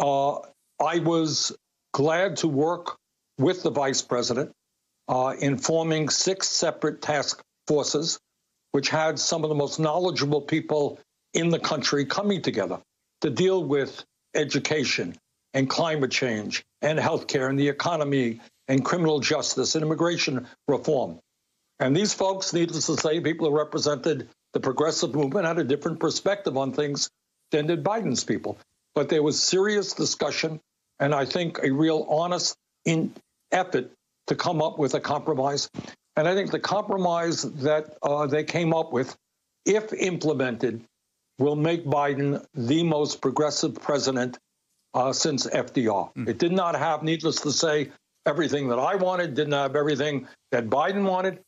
uh, I was glad to work with the vice president uh, in forming six separate task forces, which had some of the most knowledgeable people in the country coming together to deal with education and climate change and healthcare and the economy and criminal justice and immigration reform. And these folks, needless to say, people who represented the progressive movement had a different perspective on things than did Biden's people. But there was serious discussion and I think a real honest in effort to come up with a compromise. And I think the compromise that uh, they came up with, if implemented, will make Biden the most progressive president uh, since FDR. Mm. It did not have, needless to say, everything that I wanted, didn't have everything that Biden wanted,